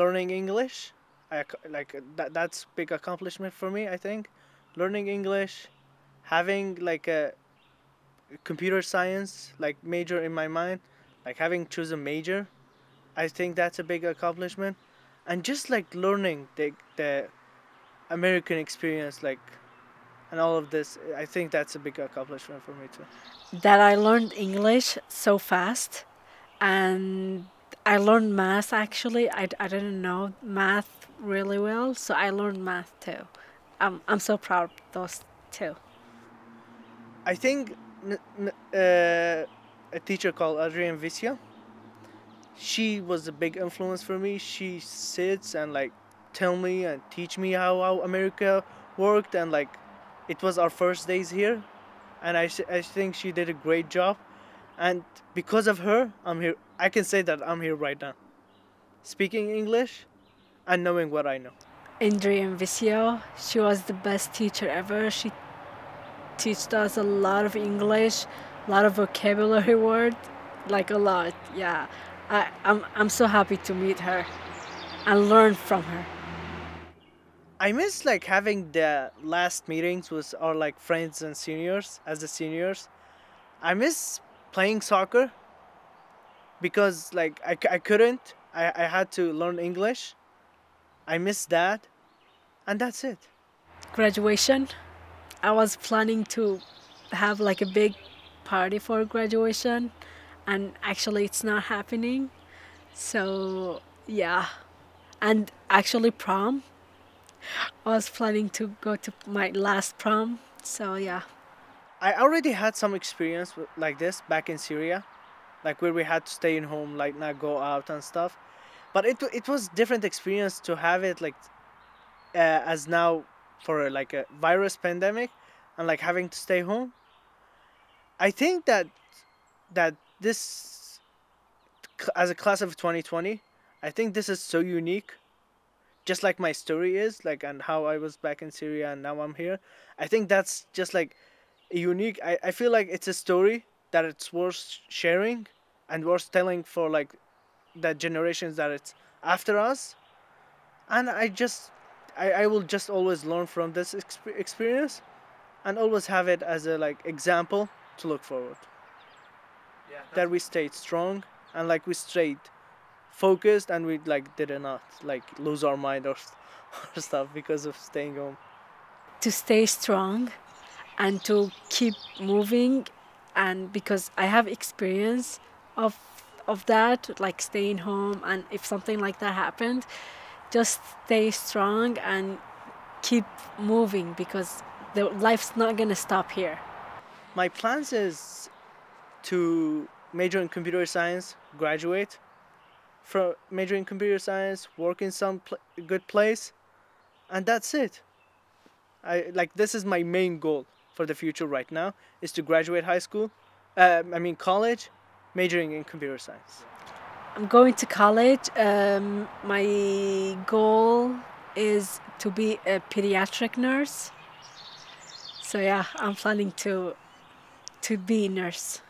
learning English. I like that. That's big accomplishment for me. I think learning English, having like a computer science like major in my mind, like having choose a major, I think that's a big accomplishment, and just like learning the the American experience, like, and all of this, I think that's a big accomplishment for me too. That I learned English so fast, and I learned math actually. I, I didn't know math really well, so I learned math too. I'm, I'm so proud of those two. I think uh, a teacher called Adrienne Vicia, she was a big influence for me. She sits and like tell me and teach me how, how America worked and like it was our first days here and I, I think she did a great job and because of her i'm here i can say that i'm here right now speaking english and knowing what i know Adrienne Vicio, she was the best teacher ever. She taught us a lot of English, a lot of vocabulary words, like a lot. Yeah, I, I'm I'm so happy to meet her and learn from her. I miss like having the last meetings with our like friends and seniors as the seniors. I miss playing soccer because like I, I couldn't. I, I had to learn english. I missed that and that's it. Graduation? I was planning to have like a big party for graduation and actually it's not happening. So yeah. And actually prom. I was planning to go to my last prom. So yeah I already had some experience like this back in Syria, like where we had to stay in home, like not go out and stuff. But it it was different experience to have it like uh, as now for like a virus pandemic and like having to stay home. I think that that this as a class of 2020, I think this is so unique. Just like my story is like and how I was back in Syria and now I'm here. I think that's just like unique. I, I feel like it's a story that it's worth sharing and worth telling for like the generations that it's after us. And i just i, I will just always learn from this exp- experience and always have it as a like example to look forward. Yeah, that we stayed strong and like we stayed focused and we like did not like lose our mind or, or stuff because of staying home. To stay strong and to keep moving and because I have experience of of that like staying home and if something like that happened just stay strong and keep moving because the life's not going to stop here. My plans is to major in computer science graduate from major in computer science work in some pl- good place and that's it. I like this is my main goal for the future right now is to graduate high school, uh, I mean college, majoring in computer science. I'm going to college. Um, my goal is to be a pediatric nurse. So yeah, I'm planning to to be a nurse.